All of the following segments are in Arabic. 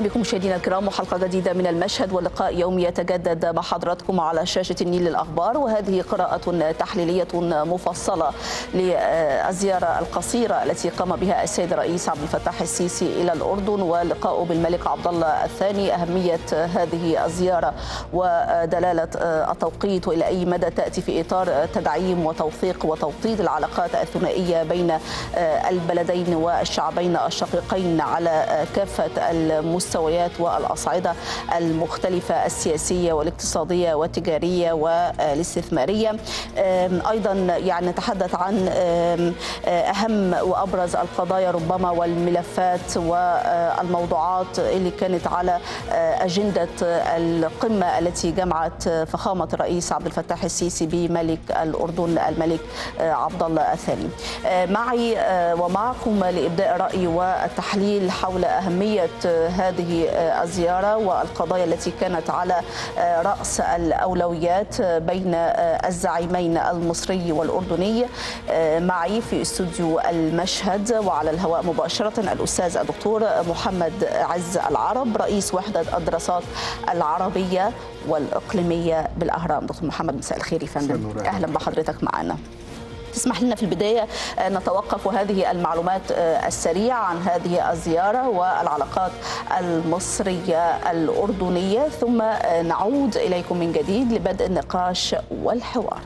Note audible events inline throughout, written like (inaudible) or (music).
أهلا بكم مشاهدينا الكرام وحلقة جديدة من المشهد ولقاء يومي يتجدد مع حضراتكم على شاشة النيل للاخبار وهذه قراءة تحليلية مفصلة للزيارة القصيرة التي قام بها السيد الرئيس عبد الفتاح السيسي إلى الأردن ولقاء بالملك عبد الله الثاني أهمية هذه الزيارة ودلالة التوقيت وإلى أي مدى تأتي في إطار تدعيم وتوثيق وتوطيد العلاقات الثنائية بين البلدين والشعبين الشقيقين على كافة المستويات والأصعدة المختلفة السياسية والاقتصادية والتجارية والاستثمارية. أيضا يعني نتحدث عن أهم وأبرز القضايا ربما والملفات والموضوعات اللي كانت على أجندة القمة التي جمعت فخامة الرئيس عبد الفتاح السيسي بملك الأردن الملك عبد الله الثاني. معي ومعكم لإبداء راي والتحليل حول أهمية هذه الزيارة والقضايا التي كانت على رأس الأولويات بين الزعيمين المصري والأردني. معي في استوديو المشهد وعلى الهواء مباشرة الأستاذ الدكتور محمد عز العرب رئيس وحدة الدراسات العربية والإقليمية بالأهرام. دكتور محمد مساء الخير يا فندم. أهلا بحضرتك معنا. تسمح لنا في البداية نتوقف هذه المعلومات السريعة عن هذه الزيارة والعلاقات المصرية الأردنية. ثم نعود إليكم من جديد لبدء النقاش والحوار.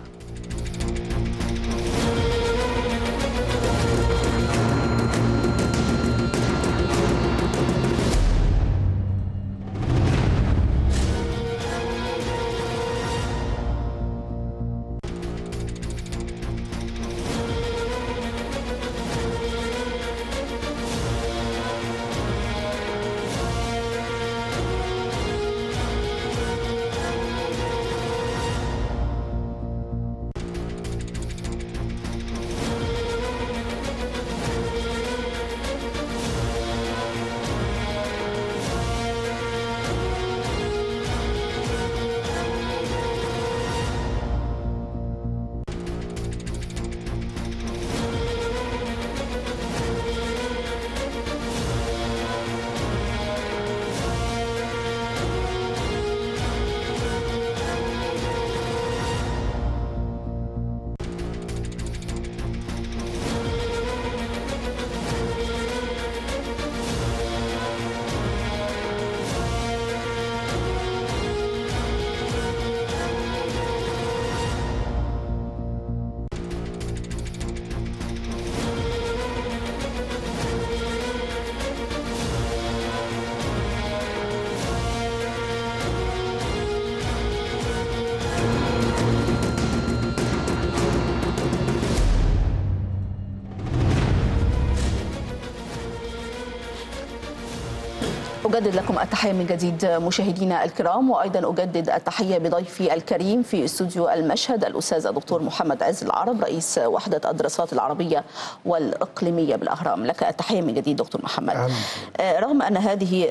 أجدد لكم التحية من جديد مشاهدينا الكرام وأيضا أجدد التحية بضيفي الكريم في استوديو المشهد الأستاذ الدكتور محمد عز العرب رئيس وحدة الدراسات العربية والإقليمية بالأهرام لك التحية من جديد دكتور محمد أهلا. رغم أن هذه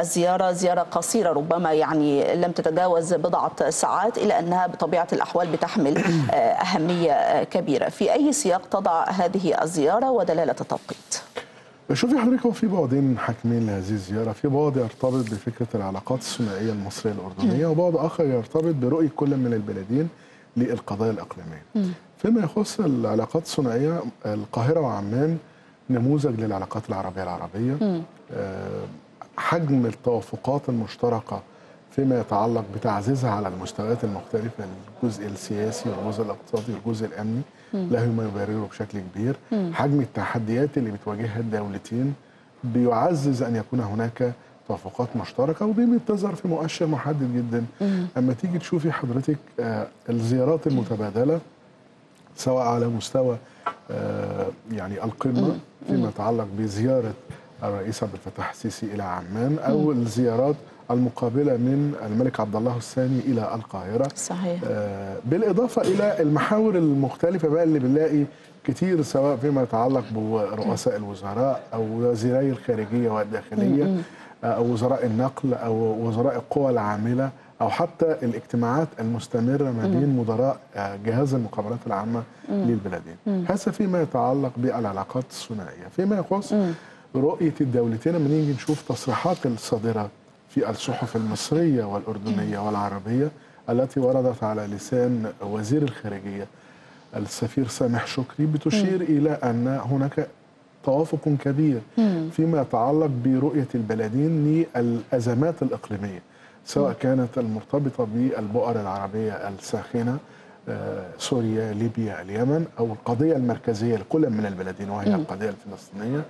الزيارة زيارة قصيرة ربما يعني لم تتجاوز بضعة ساعات إلا أنها بطبيعة الأحوال بتحمل أهمية كبيرة في أي سياق تضع هذه الزيارة ودلالة التوقيت؟ شوفي حضرتك هو في بعدين حاكمين لهذه الزيارة، في بعد يرتبط بفكرة العلاقات الثنائية المصرية الأردنية وبعد آخر يرتبط برؤية كل من البلدين للقضايا الإقليمية. فيما يخص العلاقات الثنائية القاهرة وعمان نموذج للعلاقات العربية العربية. حجم التوافقات المشتركة فيما يتعلق بتعزيزها على المستويات المختلفة الجزء السياسي والجزء الاقتصادي والجزء الأمني له ما يبرره بشكل كبير. حجم التحديات اللي بتواجهها الدولتين بيعزز أن يكون هناك توافقات مشتركة ودي بتظهر في مؤشر محدد جدا. أما تيجي تشوفي حضرتك الزيارات المتبادلة سواء على مستوى يعني القمة فيما يتعلق بزيارة الرئيس عبد الفتاح السيسي إلى عمان أو الزيارات المقابلة من الملك عبد الله الثاني إلى القاهرة. صحيح. آه بالإضافة إلى المحاور المختلفة بقى اللي بنلاقي كتير سواء فيما يتعلق برؤساء الوزراء أو وزيري الخارجية والداخليه أو وزراء النقل أو وزراء القوى العاملة أو حتى الاجتماعات المستمرة ما بين مدراء جهاز المخابرات العامة للبلدين. هذا فيما يتعلق بالعلاقات الثنائية. فيما يخص رؤية الدولتين لما نيجي نشوف تصريحات الصادرة في الصحف المصرية والأردنية والعربية التي وردت على لسان وزير الخارجية السفير سامح شكري بتشير إلى أن هناك توافق كبير فيما يتعلق برؤية البلدين للأزمات الإقليمية سواء كانت المرتبطة بالبؤر العربية الساخنة آه، سوريا ليبيا اليمن أو القضية المركزية لكل من البلدين وهي القضية الفلسطينية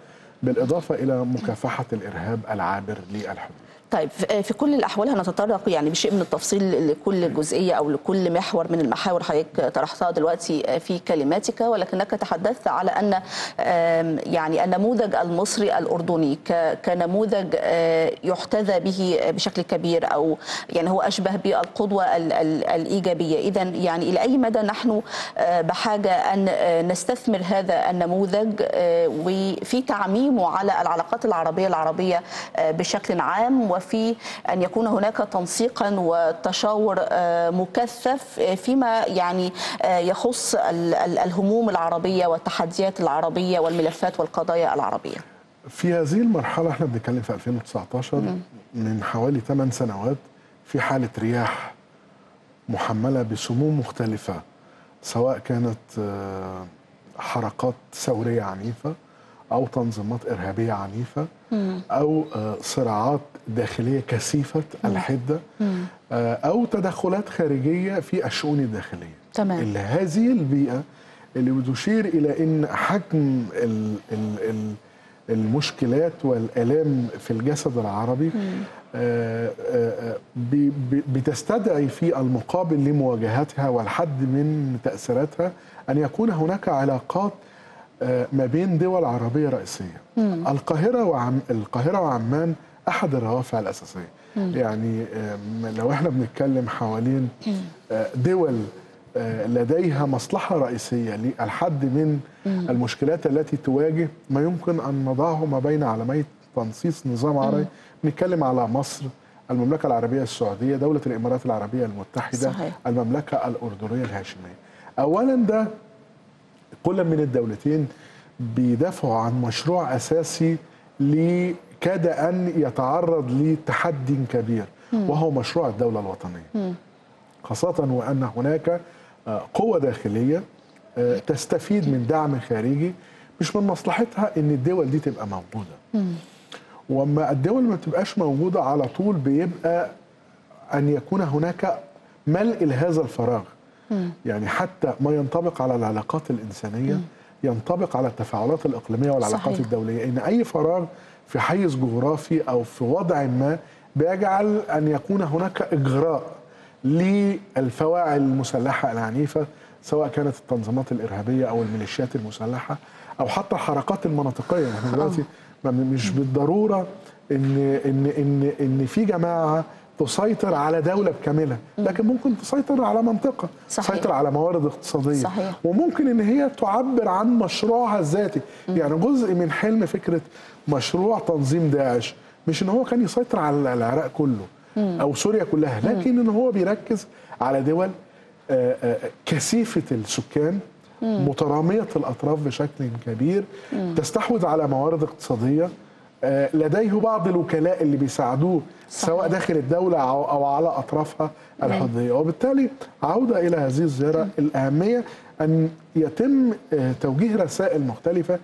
بالإضافة إلى مكافحة الإرهاب العابر للحدود. طيب في في كل الأحوال هنتطرق يعني بشيء من التفصيل لكل جزئية أو لكل محور من المحاور. حضرتك طرحتها دلوقتي في كلماتك ولكنك تحدثت على أن يعني النموذج المصري الأردني كنموذج آه، يحتذى به بشكل كبير أو يعني هو أشبه بالقدوة ال- ال- الإيجابية. إذا يعني إلى أي مدى نحن آه، بحاجة أن آه، نستثمر هذا النموذج آه، وفي تعميمه على العلاقات العربية العربية آه، بشكل عام وفي أن يكون هناك تنسيقا وتشاور آه، مكثف آه، فيما يعني آه، يخص ال- ال- الهموم العربية والتحديات العربية والملفات والقضايا العربية. في هذه المرحلة إحنا بنتكلم في 2019 من حوالي 8 سنوات في حالة رياح محملة بسموم مختلفة سواء كانت حركات ثورية عنيفة أو تنظيمات إرهابية عنيفة أو صراعات داخلية كثيفة الحدة آه، أو تدخلات خارجية في الشؤون الداخلية. تمام. اللي هذه البيئة اللي بتشير إلى أن حجم ال ال ال المشكلات والآلام في الجسد العربي آه، آه، بتستدعي في المقابل لمواجهتها والحد من تأثيراتها أن يكون هناك علاقات ما بين دول عربية رئيسية. القاهرة وعم القاهرة وعمان أحد الروافع الأساسية. يعني آم، لو إحنا بنتكلم حوالين آه، دول آه، لديها مصلحة رئيسية للحد من المشكلات التي تواجه ما يمكن أن نضعه ما بين علامي تنصيص نظام عربي. نتكلم على مصر المملكة العربية السعودية دولة الإمارات العربية المتحدة صحيح. المملكة الأردنية الهاشمية. أولا ده كل من الدولتين بيدافعوا عن مشروع أساسي ل- كاد أن يتعرض لتحدي كبير وهو مشروع الدولة الوطنية. خاصة وأن هناك آه، قوة داخلية آه، تستفيد من دعم خارجي مش من مصلحتها إن الدول دي تبقى موجودة. وما الدول ما بتبقاش موجودة على طول بيبقى أن يكون هناك ملء لهذا الفراغ. يعني حتى ما ينطبق على العلاقات الإنسانية ينطبق على التفاعلات الإقليمية والعلاقات صحيح. الدولية. إن أي فراغ في حيز جغرافي أو في وضع ما بيجعل أن يكون هناك إجراء للفواعل المسلحة العنيفة سواء كانت التنظيمات الإرهابية أو الميليشيات المسلحة أو حتى الحركات المناطقية. إحنا دلوقتي مش بالضرورة إن إن إن إن في جماعة تسيطر على دولة بكاملها لكن ممكن تسيطر على منطقة صحيح. تسيطر على موارد اقتصادية. صحيح. وممكن إن هي تعبر عن مشروعها الذاتي. يعني جزء من حلم فكرة مشروع تنظيم داعش مش إن هو كان يسيطر على العراق كله أو سوريا كلها لكن إن هو بيركز على دول آه، آه، كثيفة السكان مترامية الأطراف بشكل كبير تستحوذ على موارد اقتصادية آه، لديه بعض الوكلاء اللي بيساعدوه سواء داخل الدولة أو على أطرافها الحدودية وبالتالي عودة إلى هذه الزيارة الأهمية أن يتم آه، توجيه رسائل مختلفة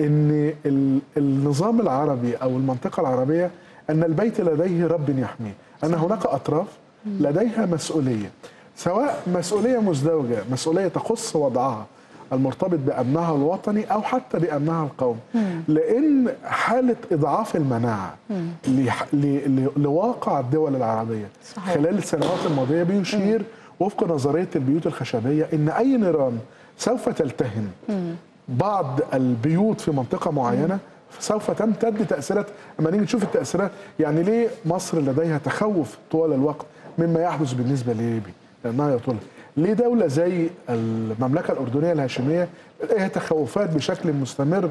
أن ال- النظام العربي أو المنطقة العربية أن البيت لديه رب يحميه. أن هناك أطراف لديها مسؤولية سواء مسؤولية مزدوجة مسؤولية تخص وضعها المرتبط بأمنها الوطني أو حتى بأمنها القومي لأن حالة إضعاف المناعة لواقع الدول العربية. صحيح. خلال السنوات الماضية بيشير وفق نظرية البيوت الخشبية إن أي نيران سوف تلتهم بعض البيوت في منطقة معينة سوف تمتد تأثيرات. أما نيجي نشوف التأثيرات يعني ليه مصر لديها تخوف طوال الوقت مما يحدث بالنسبة لليبي؟ لأنها يطول. ليه دولة زي المملكة الأردنية الهاشمية لديها تخوفات بشكل مستمر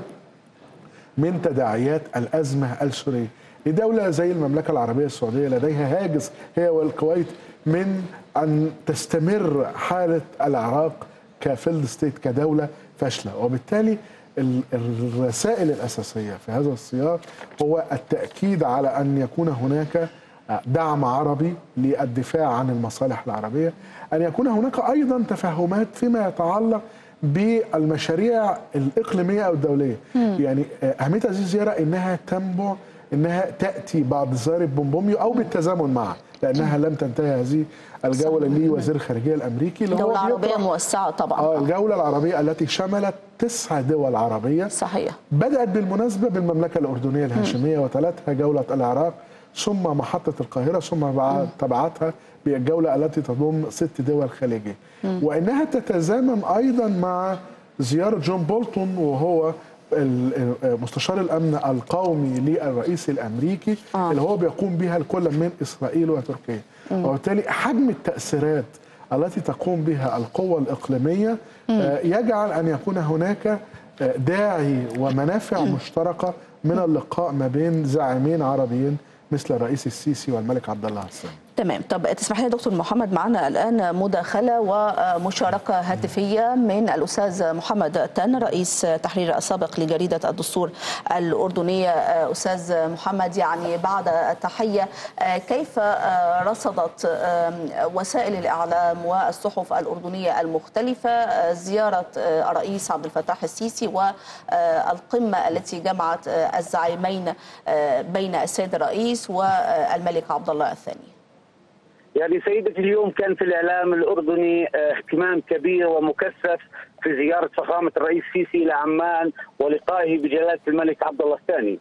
من تداعيات الأزمة السورية. لدولة زي المملكة العربية السعودية لديها هاجس هي والكويت من أن تستمر حالة العراق كفيلد ستيت كدولة فاشلة. وبالتالي ال- الرسائل الأساسية في هذا السياق هو التأكيد على أن يكون هناك دعم عربي للدفاع عن المصالح العربية. أن يكون هناك أيضا تفاهمات فيما يتعلق بالمشاريع الإقليمية أو الدولية. يعني أهمية هذه الزيارة إنها تنبع إنها تأتي بعد زيارة بومبوميو أو بالتزامن معه لأنها لم تنتهي هذه الجولة لوزير الخارجية الأمريكي اللي هو دولة عربية بيطرح- موسعة طبعا. آه الجولة العربية التي شملت تسع دول عربية. صحيح. بدأت بالمناسبة بالمملكة الأردنية الهاشمية وتلتها جولة العراق ثم محطة القاهرة ثم بعد- تبعتها بالجولة التي تضم ست دول خليجية. وإنها تتزامن أيضا مع زيارة جون بولتون وهو مستشار الأمن القومي للرئيس الأمريكي آه. اللي هو بيقوم بها الكل من إسرائيل وتركيا. وبالتالي حجم التأثيرات التي تقوم بها القوى الإقليمية آه، يجعل أن يكون هناك آه، داعي ومنافع مشتركة من اللقاء ما بين زعيمين عربيين مثل الرئيس السيسي والملك عبد الله الثاني تمام. طب تسمح لي دكتور محمد معنا الآن مداخلة ومشاركة هاتفية من الأستاذ محمد تن رئيس تحرير السابق لجريدة الدستور الأردنية. أستاذ محمد يعني بعد التحية كيف رصدت وسائل الإعلام والصحف الأردنية المختلفة زيارة الرئيس عبد الفتاح السيسي والقمة التي جمعت الزعيمين بين السيد الرئيس والملك عبد الله الثاني؟ يعني سيدتي اليوم كان في الإعلام الأردني آه، اهتمام كبير ومكثف في زيارة فخامة الرئيس السيسي إلى عمان ولقائه بجلالة الملك عبد الله الثاني.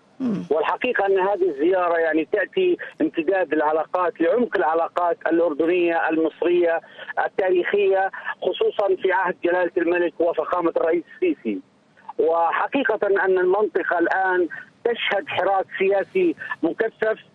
والحقيقة أن هذه الزيارة يعني تأتي امتداد العلاقات لعمق العلاقات الأردنية المصرية التاريخية خصوصا في عهد جلالة الملك وفخامة الرئيس السيسي. وحقيقة أن المنطقة الآن تشهد حراك سياسي مكثف آه،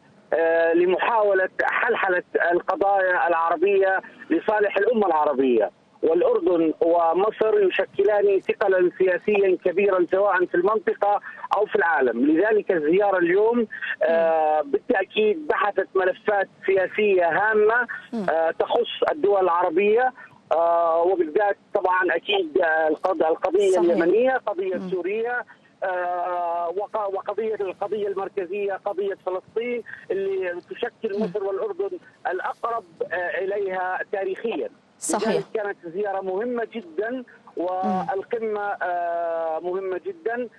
لمحاولة حلحلة القضايا العربية لصالح الأمة العربية. والأردن ومصر يشكلان ثقلا سياسيا كبيرا سواء في المنطقة أو في العالم. لذلك الزيارة اليوم آه، بالتأكيد بحثت ملفات سياسية هامة آه، تخص الدول العربية. آه، وبالذات طبعا أكيد آه، القض- القضية صحيح. اليمنية قضية سوريا. آه، وق- وقضية القضية المركزية قضية فلسطين اللي تشكل مصر والأردن الأقرب آه، إليها تاريخيا. صحيح. كانت زيارة مهمة جدا والقمة آه، مهمة جدا.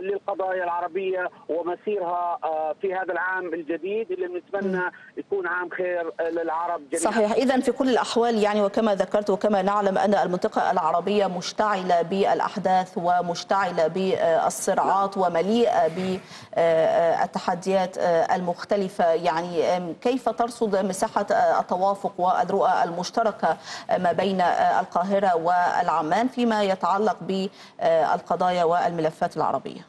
للقضايا العربية ومسيرها آه، في هذا العام الجديد اللي بنتمنى يكون عام خير آه، للعرب جميعا. صحيح. إذا في كل الأحوال يعني وكما ذكرت وكما نعلم أن المنطقة العربية مشتعلة بالأحداث ومشتعلة بالصراعات ومليئة بالتحديات المختلفة. يعني كيف ترصد مساحة التوافق والرؤى المشتركة ما بين القاهرة والعمان فيما يتعلق بالقضايا والملفات؟ العربية.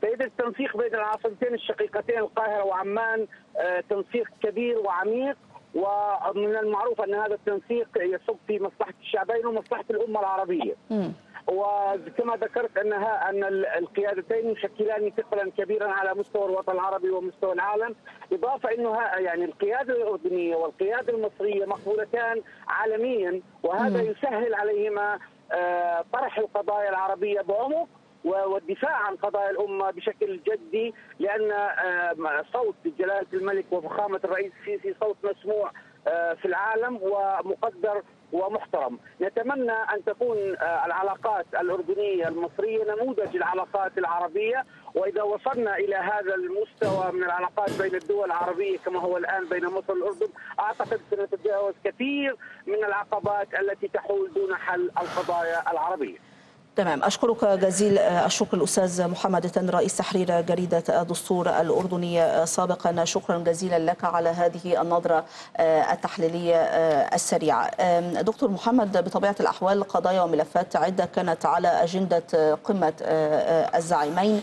سيد التنسيق بين العاصمتين الشقيقتين القاهرة وعمان آه، تنسيق كبير وعميق ومن المعروف أن هذا التنسيق يصب في مصلحة الشعبين ومصلحة الأمة العربية. مم. وكما ذكرت انها أن ال- القيادتين يشكلان ثقلا كبيرا على مستوى الوطن العربي ومستوى العالم، إضافة إنه ها- يعني القيادة الأردنية والقيادة المصرية مقبولتان عالميا وهذا يسهل عليهما آه، طرح القضايا العربية بعمق والدفاع عن قضايا الأمة بشكل جدي لأن آه، صوت جلالة الملك وفخامة الرئيس السيسي صوت مسموع آه، في العالم ومقدر ومحترم. نتمنى أن تكون آه، العلاقات الأردنية المصرية نموذج العلاقات العربية. وإذا وصلنا إلى هذا المستوى من العلاقات بين الدول العربية كما هو الآن بين مصر والأردن أعتقد سنتجاوز كثير من العقبات التي تحول دون حل القضايا العربية. تمام. أشكرك جزيل الشكر الأستاذ محمد تن رئيس تحرير جريدة الدستور الأردنية سابقا. شكرا جزيلا لك على هذه النظرة التحليلية السريعة. دكتور محمد بطبيعة الأحوال قضايا وملفات عدة كانت على أجندة قمة الزعيمين.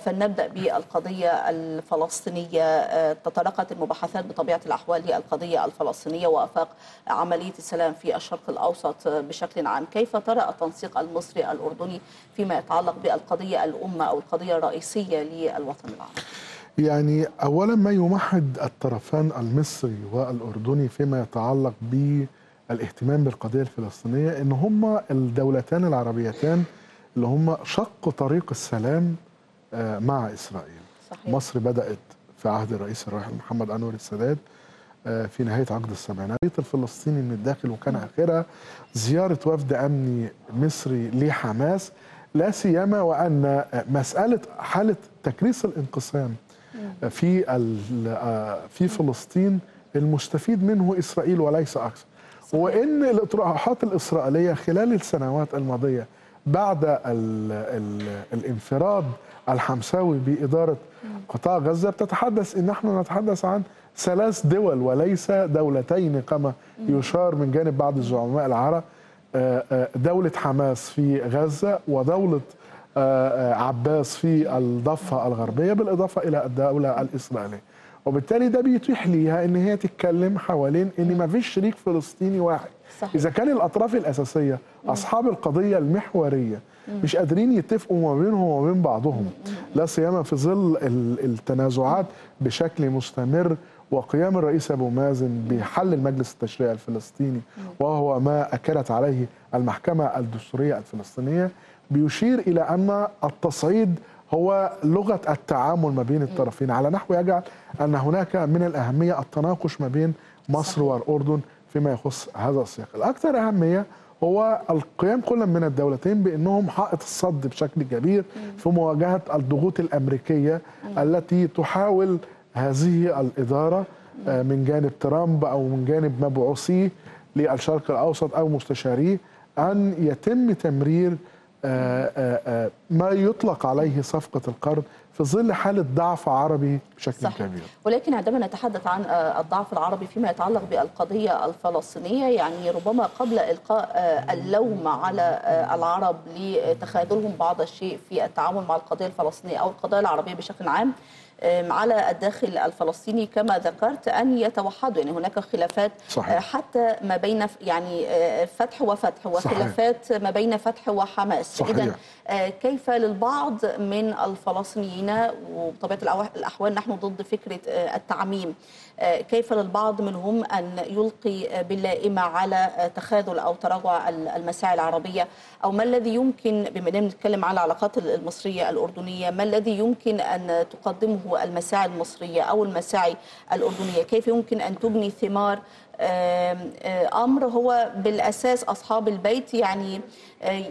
فلنبدأ بالقضية الفلسطينية. تطرقت المباحثات بطبيعة الأحوال للقضية الفلسطينية وأفاق عملية السلام في الشرق الأوسط بشكل عام. كيف ترى التنسيق المصري الأردني؟ فيما يتعلق بالقضية الأمة أو القضية الرئيسية للوطن العربي يعني اولا ما يمهد الطرفان المصري والأردني فيما يتعلق بالاهتمام بالقضية الفلسطينية إن هما الدولتان العربيتان اللي هم شقوا طريق السلام آه، مع إسرائيل صحيح. مصر بدأت في عهد الرئيس الراحل محمد أنور السادات في نهاية عقد السبعينات الفلسطيني من الداخل وكان آخرها زيارة وفد امني مصري لحماس لا سيما وأن آه، مسألة حالة تكريس الانقسام آه، في آه، في فلسطين المستفيد منه إسرائيل وليس أكثر وإن الاطروحات الإسرائيلية خلال السنوات الماضية بعد ال ال الانفراد الحمساوي بإدارة قطاع غزة بتتحدث إن نحن نتحدث عن ثلاث دول وليس دولتين كما يشار من جانب بعض الزعماء العرب. آه، آه، دولة حماس في غزة ودولة آه، عباس في الضفة الغربية بالإضافة إلى الدولة الاسرائيليه وبالتالي ده بيتيح ليها إن هي تتكلم حوالين إن ما فيش شريك فلسطيني واحد. صحيح. إذا كان الأطراف الأساسية أصحاب القضية المحورية مش قادرين يتفقوا ما بينهم وما بين بعضهم. لا سيما في ظل ال- التنازعات بشكل مستمر وقيام الرئيس أبو مازن بحل المجلس التشريعي الفلسطيني وهو ما أكدت عليه المحكمة الدستورية الفلسطينية بيشير إلى أن التصعيد هو لغة التعامل ما بين الطرفين. على نحو يجعل أن هناك من الأهمية التناقش ما بين مصر صحيح. والأردن فيما يخص هذا السياق. الأكثر أهمية هو القيام كل من الدولتين بأنهم حائط الصد بشكل كبير في مواجهة الضغوط الأمريكية التي تحاول هذه الإدارة آه، من جانب ترامب أو من جانب مبعوثيه للشرق الأوسط أو مستشاريه أن يتم تمرير آه، آه، ما يطلق عليه صفقة القرن في ظل حالة ضعف عربي بشكل صحيح. كبير. ولكن عندما نتحدث عن الضعف العربي فيما يتعلق بالقضية الفلسطينية يعني ربما قبل إلقاء اللوم على العرب لتخاذلهم بعض الشيء في التعامل مع القضية الفلسطينية أو القضايا العربية بشكل عام على الداخل الفلسطيني كما ذكرت أن يتوحدوا يعني هناك خلافات صحيح. آه، حتى ما بين يعني آه، فتح وفتح وخلافات ما بين فتح وحماس صحيح. إذن آه، كيف للبعض من الفلسطينيين وبطبيعة الأحوال نحن ضد فكرة التعميم كيف للبعض منهم أن يلقي آه، باللائمة على آه، تخاذل أو تراجع ال- المساعي العربية؟ أو ما الذي يمكن بما بنتكلم على العلاقات المصرية الأردنية ما الذي يمكن أن تقدمه المساعي المصرية أو المساعي الأردنية؟ كيف يمكن أن تبني ثمار آه، أمر هو بالأساس أصحاب البيت يعني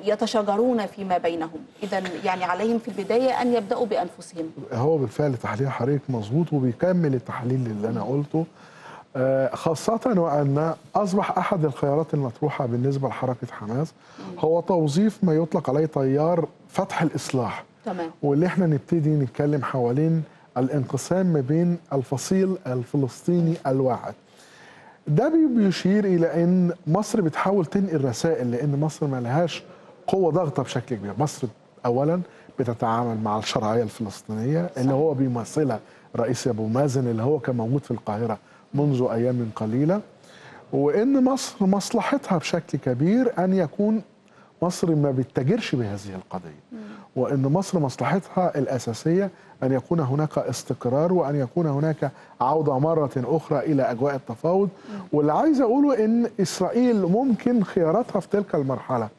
يتشاجرون فيما بينهم. اذا يعني عليهم في البداية أن يبدأوا بأنفسهم. هو بالفعل تحليل حضرتك مظبوط وبيكمل التحليل اللي أنا قلته. خاصة وأن أصبح أحد الخيارات المطروحة بالنسبة لحركة حماس هو توظيف ما يطلق عليه تيار فتح الإصلاح. تمام. واللي إحنا نبتدي نتكلم حوالين الانقسام ما بين الفصيل الفلسطيني الواحد. ده بي- بيشير إلى إن مصر بتحاول تنقل رسائل لأن مصر ما لهاش قوة ضغطه بشكل كبير. مصر اولا بتتعامل مع الشرعية الفلسطينية اللي هو بيمثلها رئيس أبو مازن اللي هو كان موجود في القاهرة منذ أيام قليلة وإن مصر مصلحتها بشكل كبير أن يكون مصر ما بتتاجرش بهذه القضية. وإن مصر مصلحتها الأساسية أن يكون هناك استقرار وأن يكون هناك عودة مرة أخرى إلى أجواء التفاوض. واللي عايز أقوله إن إسرائيل ممكن خياراتها في تلك المرحلة.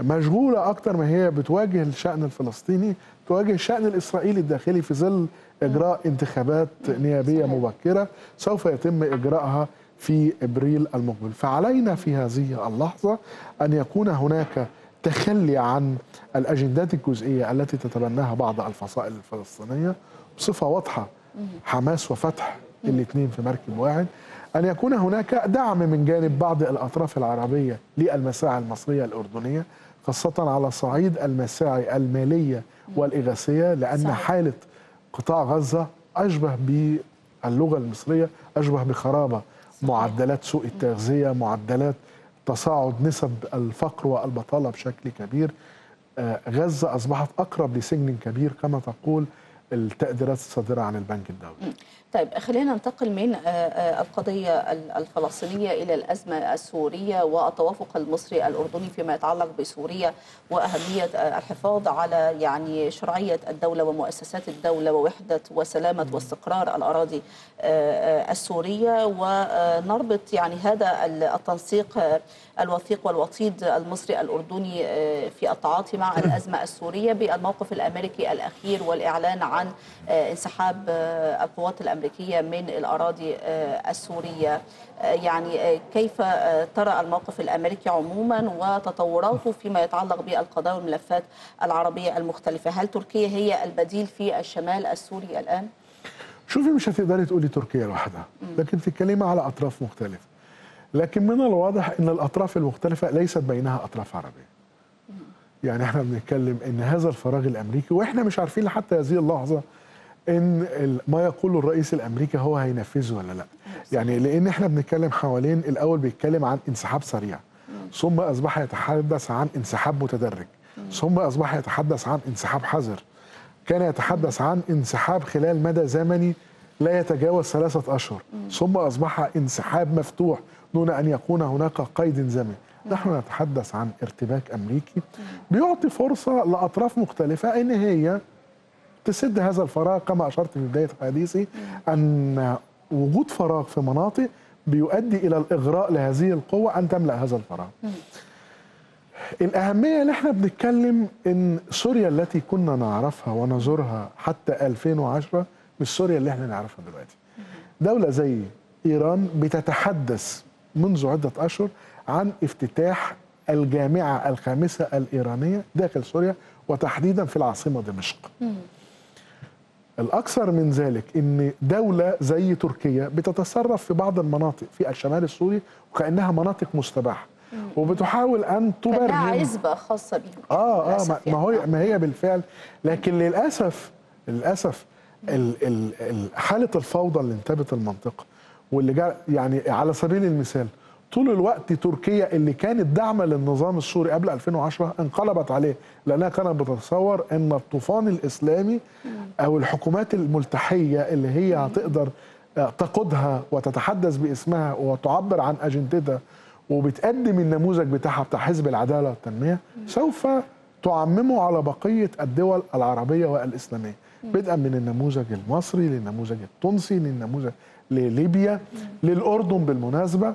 مشغولة أكتر ما هي بتواجه الشأن الفلسطيني تواجه الشأن الإسرائيلي الداخلي في ظل إجراء انتخابات نيابية صحيح. مبكرة. سوف يتم إجراءها في إبريل المقبل. فعلينا في هذه اللحظة أن يكون هناك تخلي عن الأجندات الجزئية التي تتبناها بعض الفصائل الفلسطينية بصفة واضحة. حماس وفتح الاثنين في مركب واحد. أن يكون هناك دعم من جانب بعض الأطراف العربية للمساعي المصرية الأردنية خاصة على صعيد المساعي المالية والإغاثية لأن صحيح. حالة قطاع غزة أشبه باللغة المصرية أشبه بخرابة. معدلات سوء التغذية معدلات تصاعد نسب الفقر والبطالة بشكل كبير. آه، غزة أصبحت أقرب لسجن كبير كما تقول التقديرات الصادرة عن البنك الدولي. طيب خلينا ننتقل من آه، آه، القضية ال- الفلسطينية إلى الأزمة السورية والتوافق المصري الأردني فيما يتعلق بسوريا وأهمية آه، الحفاظ على يعني شرعية الدولة ومؤسسات الدولة ووحدة وسلامة واستقرار الأراضي السورية. ونربط يعني هذا ال- التنسيق الوثيق والوطيد المصري الأردني في التعاطي مع الأزمة السورية بالموقف الأمريكي الأخير والإعلان عن انسحاب القوات الأمريكية من الأراضي آه، السورية. آه، يعني آه، كيف ترى الموقف الأمريكي عموما وتطوراته فيما يتعلق بالقضايا والملفات العربية المختلفة؟ هل تركيا هي البديل في الشمال السوري الآن؟ شوفي مش هتقدري تقولي تركيا لوحدها لكن تتكلمي على أطراف مختلفه لكن من الواضح إن الأطراف المختلفة ليست بينها أطراف عربية. يعني إحنا بنتكلم إن هذا الفراغ الأمريكي وإحنا مش عارفين لحتى هذه اللحظة إن ما يقوله الرئيس الأمريكي هو هينفذه ولا لأ. يعني لأن إحنا بنتكلم حوالين الأول بيتكلم عن انسحاب سريع. ثم أصبح يتحدث عن انسحاب متدرج. ثم أصبح يتحدث عن انسحاب حذر. كان يتحدث عن انسحاب خلال مدى زمني لا يتجاوز ثلاثة أشهر. ثم أصبح انسحاب مفتوح دون أن يكون هناك قيد زمني. نحن نتحدث عن ارتباك أمريكي بيعطي فرصة لأطراف مختلفة أن هي تسد هذا الفراغ كما أشرت في بداية حديثي أن وجود فراغ في مناطق بيؤدي إلى الإغراء لهذه القوة أن تملأ هذا الفراغ. الأهمية اللي إحنا بنتكلم إن سوريا التي كنا نعرفها ونزورها حتى 2010 مش سوريا اللي إحنا نعرفها دلوقتي. دولة زي إيران بتتحدث منذ عدة أشهر عن افتتاح الجامعة الخامسة الإيرانية داخل سوريا وتحديدا في العاصمة دمشق. الأكثر من ذلك أن دولة زي تركيا بتتصرف في بعض المناطق في الشمال السوري وكأنها مناطق مستباحة. وبتحاول أن كأنها تبرهن عزبة خاصة بهم آه آه ما, للأسف ما هو يعني. ما هي بالفعل. لكن للأسف للأسف ال ال ال حالة الفوضى اللي انتابت المنطقة واللي جا يعني على سبيل المثال طول الوقت تركيا اللي كانت داعمة للنظام السوري قبل 2010 انقلبت عليه لأنها كانت بتتصور إن الطوفان الإسلامي أو الحكومات الملتحية اللي هي هتقدر آه، تقودها وتتحدث باسمها وتعبر عن أجندتها وبتقدم النموذج بتاعها بتاع حزب العدالة والتنمية سوف تعممه على بقية الدول العربية والإسلامية. بدءا من النموذج المصري للنموذج التونسي للنموذج لليبيا للأردن بالمناسبة.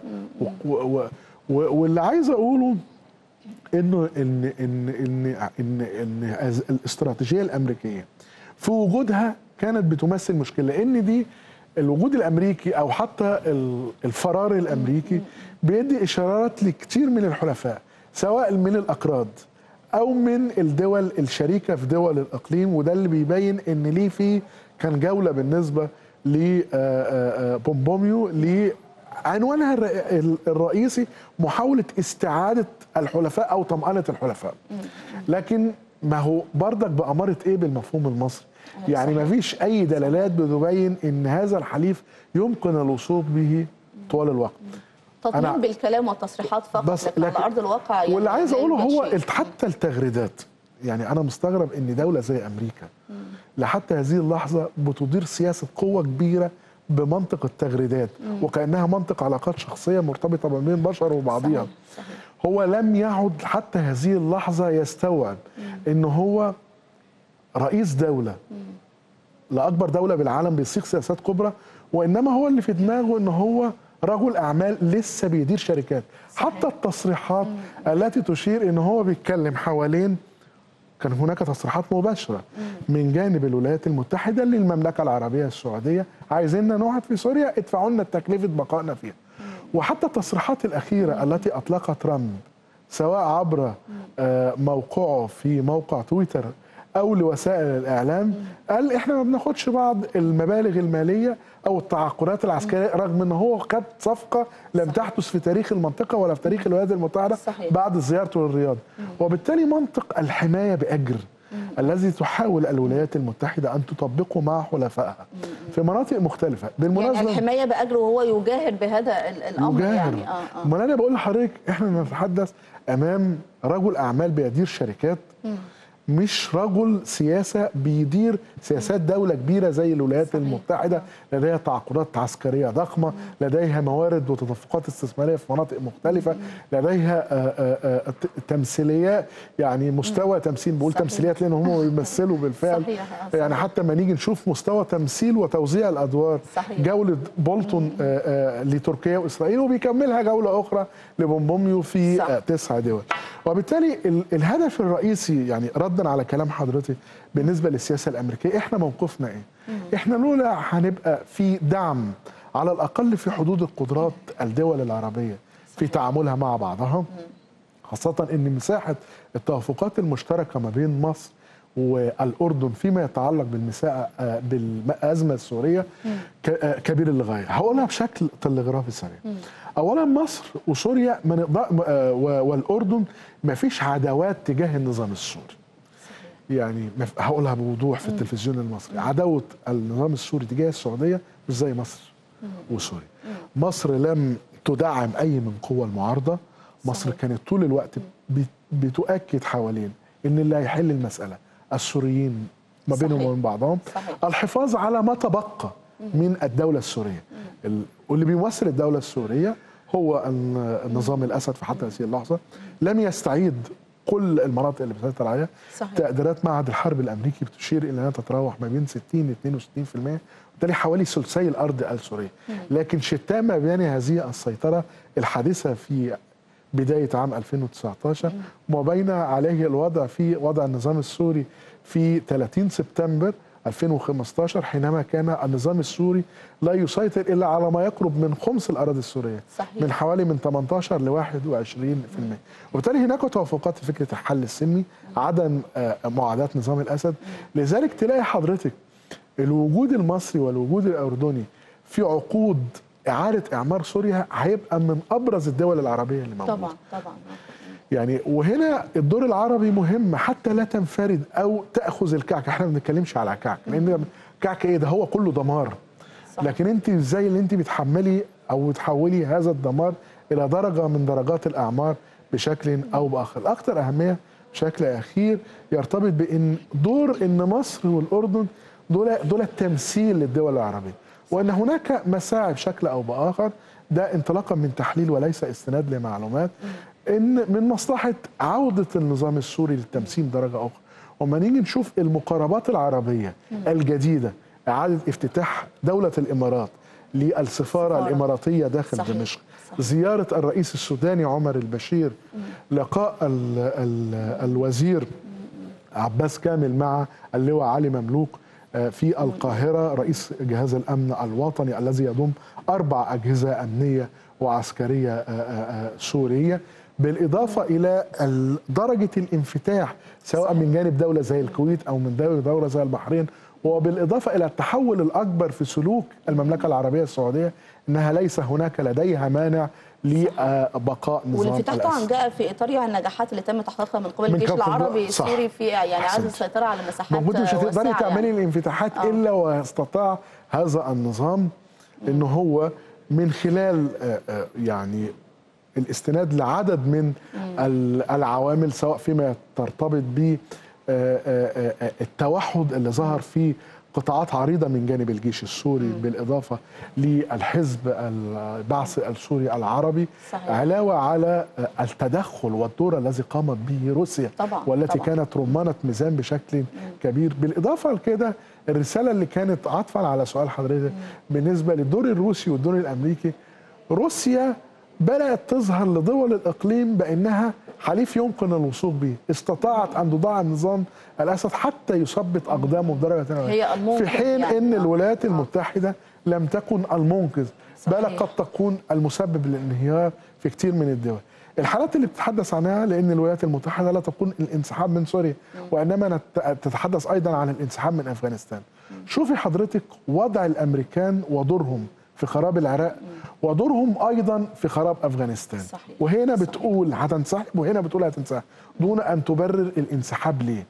واللي عايز أقوله إنه ان ان ان ان, إن الاستراتيجية الأمريكية في وجودها كانت بتمثل مشكلة لأن دي الوجود الأمريكي أو حتى ال- الفرار الأمريكي بيدي إشارات لكتير من الحلفاء سواء من الاكراد أو من الدول الشريكة في دول الإقليم وده اللي بيبين إن ليه في كان جولة بالنسبة لبومبوميو عنوانها الر- الرئيسي محاولة استعادة الحلفاء أو طمأنة الحلفاء. لكن ما هو برضك بأمارة إيه بالمفهوم المصري؟ يعني ما فيش أي دلالات بتبين إن هذا الحليف يمكن الوصول به طوال الوقت. تطمين بالكلام والتصريحات فقط بس لكن, على أرض الواقع يعني واللي عايز لا أقوله يوجد هو حتى التغريدات. يعني أنا مستغرب إن دولة زي أمريكا لحتى هذه اللحظة بتدير سياسة قوة كبيرة بمنطق التغريدات وكأنها منطق علاقات شخصية مرتبطة ما بين بشر وبعضها صحيح، صحيح. هو لم يعد حتى هذه اللحظة يستوعب ان هو رئيس دولة. لاكبر دولة بالعالم بيصيغ سياسات كبرى وإنما هو اللي في دماغه ان هو رجل أعمال لسه بيدير شركات. حتى التصريحات التي تشير ان هو بيتكلم حوالين كان هناك تصريحات مباشرة من جانب الولايات المتحدة للمملكة العربية السعودية. عايزيننا نقعد في سوريا ادفعوا لنا تكلفه بقائنا فيها. وحتى التصريحات الأخيرة التي أطلقها ترامب سواء عبر آه، موقعه في موقع تويتر أو لوسائل الإعلام قال إحنا ما بناخدش بعض المبالغ المالية أو التعاقدات العسكرية رغم إن هو خد صفقة لم تحدث في تاريخ المنطقة ولا في تاريخ الولايات المتحدة صحيح. بعد زيارته للرياض. وبالتالي منطق الحماية بأجر الذي تحاول الولايات المتحدة أن تطبقه مع حلفائها في مناطق مختلفة. يعني بالمناسبه الحماية باجر وهو يجاهر بهذا ال- الأمر يجاهر. يعني آه آه. امال أنا بقول لحضرتك إحنا نتحدث أمام رجل أعمال بيدير شركات مش رجل سياسة بيدير سياسات دولة كبيرة زي الولايات صحيح. المتحدة لديها تعاقدات عسكرية ضخمة لديها موارد وتدفقات استثمارية في مناطق مختلفة لديها آه، آه، آه، ت- تمثيليات يعني مستوى تمثيل بقول صحيح. تمثيليات لأن هم بيمثلوا بالفعل صحيح،. يعني حتى ما نيجي نشوف مستوى تمثيل وتوزيع الأدوار صحيح. جولة بولتون لتركيا وإسرائيل وبيكملها جولة أخرى لبومبوميو في تسع دول وبالتالي ال- الهدف الرئيسي يعني ردا على كلام حضرتك بالنسبة للسياسة الأمريكية إحنا موقفنا إيه؟ إحنا لولا هنبقى في دعم على الأقل في حدود القدرات الدول العربية في تعاملها مع بعضها خاصة أن مساحة التوافقات المشتركة ما بين مصر والأردن فيما يتعلق بالمساحة آه، بالأزمة السورية ك- آه، كبير للغاية. هقولها بشكل تلغرافي سريع أولا مصر وسوريا آه، و- والأردن ما فيش عداوات تجاه النظام السوري. يعني هقولها بوضوح في التلفزيون المصري. عداوة النظام السوري تجاه السعودية مش زي مصر وسوريا. مصر لم تدعم أي من قوى المعارضة. مصر كانت طول الوقت بت- بتؤكد حوالين إن اللي هيحل المسألة. السوريين ما بينهم. وبين بعضهم. صحيح. الحفاظ على ما تبقى من الدولة السورية. ال- واللي بيمثل الدولة السورية هو الن- النظام الأسد في حتى هذه اللحظة لم يستعيد كل المناطق اللي بيسيطر عليها. صحيح. تقديرات معهد الحرب الأمريكي بتشير إلى أنها تتراوح ما بين 60 ل 62% وبالتالي حوالي ثلثي الأرض السوريه لكن شتان ما بين هذه السيطرة الحادثة في بداية عام 2019 وما بين عليه الوضع في وضع النظام السوري في 30 سبتمبر 2015 حينما كان النظام السوري لا يسيطر إلا على ما يقرب من خمس الأراضي السورية صحيح. من حوالي من 18 ل 21% وبالتالي هناك توافقات في فكرة الحل السلمي عدم آه، معاداه نظام الأسد. لذلك تلاقي حضرتك الوجود المصري والوجود الأردني في عقود إعادة إعمار سوريا هيبقى من أبرز الدول العربية اللي موجودة. طبعا طبعا. يعني وهنا الدور العربي مهم حتى لا تنفرد أو تأخذ الكعك. إحنا ما بنتكلمش على كعك لأن كعك إيه ده؟ هو كله دمار. صح. لكن أنت إزاي اللي أنت بتحملي أو بتحولي هذا الدمار إلى درجة من درجات الأعمار بشكل أو بآخر. الاكثر أهمية بشكل أخير يرتبط بإن دور إن مصر والأردن دول دول تمثيل للدول العربية. وأن هناك مساعي بشكل أو بآخر ده انطلاقا من تحليل وليس استناد لمعلومات. إن من مصلحة عودة النظام السوري للتمثيل درجة أخرى وما نيجي نشوف المقاربات العربية الجديدة إعادة افتتاح دولة الإمارات للسفارة. الإماراتية داخل صحيح. دمشق صحيح. زيارة الرئيس السوداني عمر البشير لقاء ال ال الوزير عباس كامل مع اللواء علي مملوك آه، في القاهرة رئيس جهاز الأمن الوطني الذي يضم أربع أجهزة أمنية وعسكرية آه، آه، آه، سورية بالإضافة إلى ال- درجة الانفتاح سواء من جانب دولة زي الكويت أو من دولة دولة زي البحرين وبالإضافة إلى التحول الأكبر في سلوك المملكة العربية السعودية أنها ليس هناك لديها مانع لبقاء نظام والانفتاح طبعا. جاء في اطار يعني النجاحات اللي تم تحقيقها من قبل من الجيش العربي. السوري في يعني أحسنت. السيطرة على مساحات موجود مش هتقدري واسعة تعملي يعني. الانفتاحات آه. إلا واستطاع هذا النظام ان هو من خلال آه، آه، يعني الاستناد لعدد من ال- العوامل سواء فيما ترتبط ب آه، آه، آه، التوحد اللي ظهر في قطاعات عريضة من جانب الجيش السوري بالإضافة للحزب البعث السوري العربي صحيح. علاوة على التدخل والدور الذي قامت به روسيا طبعاً، والتي طبعاً. كانت رمانة ميزان بشكل كبير. بالإضافة لكده الرسالة اللي كانت عطفا على سؤال حضرتك بالنسبة للدور الروسي والدور الأمريكي روسيا بدأت تظهر لدول الإقليم بأنها حليف يمكن الوثوق به استطاعت أن تضاع النظام الأسد حتى يثبت أقدامه بدرجة. هي في حين يعني. أن آه. الولايات آه. المتحدة لم تكن المنقذ بل. قد تكون المسبب للانهيار في كتير من الدول الحالات اللي بتتحدث عنها لأن الولايات المتحدة لا تكون الانسحاب من سوريا وإنما تتحدث أيضا عن الانسحاب من أفغانستان شوفي حضرتك وضع الأمريكان ودورهم في خراب العراق ودورهم أيضا في خراب أفغانستان صحيح. وهنا صحيح. بتقول هتنسحب وهنا بتقول هتنسحب دون أن تبرر الانسحاب ليه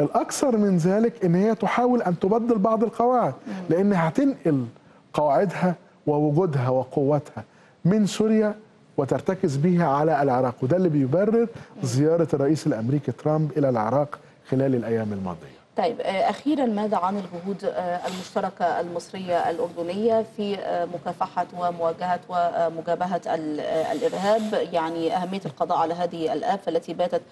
الأكثر من ذلك إن هي تحاول أن تبدل بعض القواعد لأن هتنقل قواعدها ووجودها وقوتها من سوريا وترتكز بها على العراق وده اللي بيبرر زيارة الرئيس الأمريكي ترامب إلى العراق خلال الأيام الماضية. طيب آه، أخيرا ماذا عن الجهود آه، المشتركة المصرية الأردنية في آه، مكافحة ومواجهة ومجابهة ال- الإرهاب يعني أهمية القضاء على هذه الافه التي باتت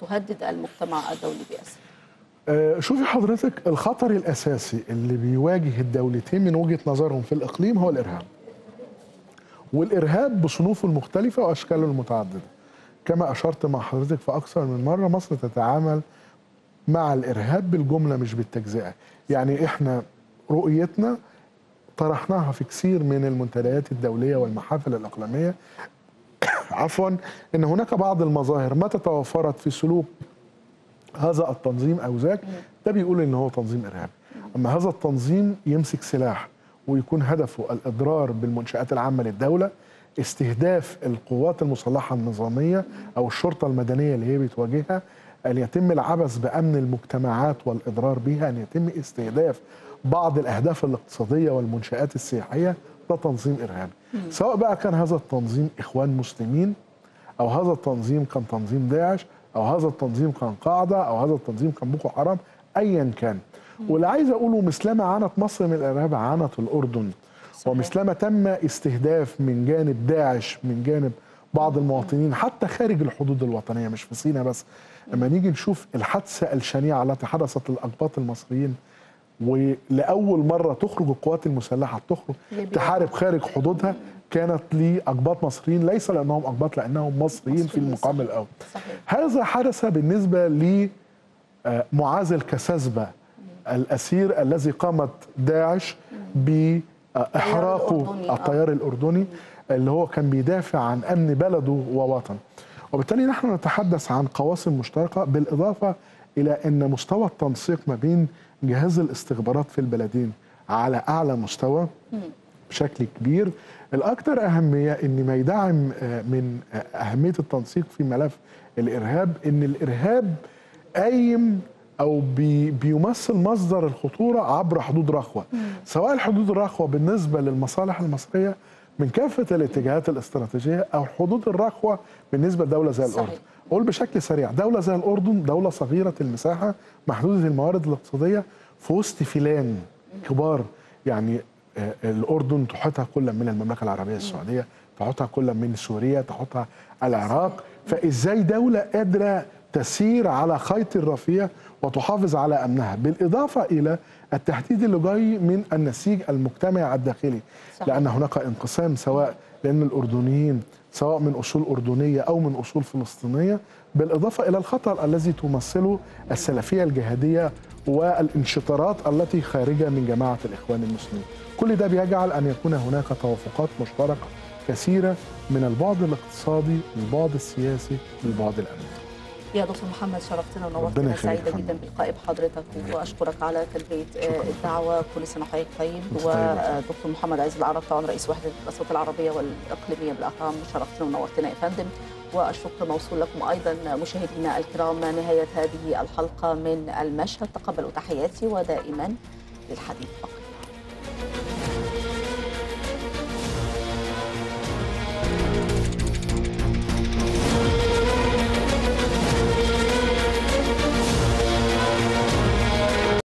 تهدد المجتمع الدولي باسره شوفي حضرتك الخطر الأساسي اللي بيواجه الدولتين من وجهة نظرهم في الإقليم هو الإرهاب. والإرهاب بصنوفه المختلفة وأشكاله المتعددة. كما أشرت مع حضرتك في أكثر من مرة مصر تتعامل مع الإرهاب بالجملة مش بالتجزئة. يعني إحنا رؤيتنا طرحناها في كثير من المنتديات الدولية والمحافل الإقليمية. (coughs) عفوا إن هناك بعض المظاهر متى توفرت في سلوك هذا التنظيم أو ذاك. ده بيقول إن هو تنظيم ارهابي أما هذا التنظيم يمسك سلاح ويكون هدفه الإضرار بالمنشآت العامة للدولة استهداف القوات المسلحة النظامية أو الشرطة المدنية اللي هي بتواجهها أن يتم العبث بأمن المجتمعات والإضرار بها أن يتم استهداف بعض الأهداف الاقتصادية والمنشآت السياحية ده تنظيم إرهابي. سواء بقى كان هذا التنظيم إخوان مسلمين أو هذا التنظيم كان تنظيم داعش أو هذا التنظيم كان قاعدة أو هذا التنظيم كان بوكو حرام ايا كان. واللي عايز أقوله مثلما عانت مصر من الإرهاب عانت الأردن. صحيح. ومثلما تم استهداف من جانب داعش من جانب بعض المواطنين حتى خارج الحدود الوطنية مش في سيناء بس. لما نيجي نشوف الحادثة الشنيعة التي حدثت للاقباط المصريين ولأول مرة تخرج القوات المسلحة تخرج. تحارب خارج حدودها كانت لاقباط مصريين ليس لأنهم اقباط لأنهم مصريين في المقام صحيح هذا حدث بالنسبة ل آه، معاذ الكساسبة الأسير الذي قامت داعش باحراقه الأردني، آه. التيار الأردني اللي هو كان بيدافع عن أمن بلده ووطنه وبالتالي نحن نتحدث عن قواسم مشتركة بالإضافة إلى أن مستوى التنسيق ما بين جهاز الاستخبارات في البلدين على أعلى مستوى بشكل كبير. الأكثر أهمية إن ما يدعم آه، من آه، أهمية التنسيق في ملف الإرهاب إن الإرهاب قايم أو بي بيمثل مصدر الخطورة عبر حدود رخوة. سواء الحدود الرخوة بالنسبة للمصالح المصرية من كافة الاتجاهات الاستراتيجية أو حدود الرخوة بالنسبة لدولة زي صحيح. الاردن أقول بشكل سريع دولة زي الأردن دولة صغيرة المساحة محدودة الموارد الاقتصادية في وسط فيلان كبار. يعني آه، الأردن تحيطها كل من المملكة العربية السعودية تحيطها كل من سوريا تحيطها العراق. فإزاي دولة قادرة تسير على خيط الرفيع وتحافظ على أمنها بالإضافة إلى التهديد اللي جاي من النسيج المجتمعي الداخلي صحيح. لأن هناك انقسام سواء لأن الأردنيين سواء من أصول أردنية أو من أصول فلسطينية بالإضافة إلى الخطر الذي تمثله السلفية الجهادية والانشطارات التي خارجة من جماعة الإخوان المسلمين. كل ده بيجعل أن يكون هناك توافقات مشتركة كثيرة من البعد الاقتصادي للبعد السياسي للبعد الأمني. يا دكتور محمد شرفتنا ونورتنا. سعيدة. جدا بلقائي بحضرتك وأشكرك على تلبية آه،. الدعوة. كل سنة وحضرتك طيب ودكتور محمد عايز العرب طبعا رئيس وحدة الاسواق العربية والإقليمية بالاهرام شرفتنا ونورتنا يا فندم. والشكر موصول لكم أيضا مشاهدينا الكرام نهاية هذه الحلقة من المشهد. تقبلوا تحياتي ودائما للحديث بقيه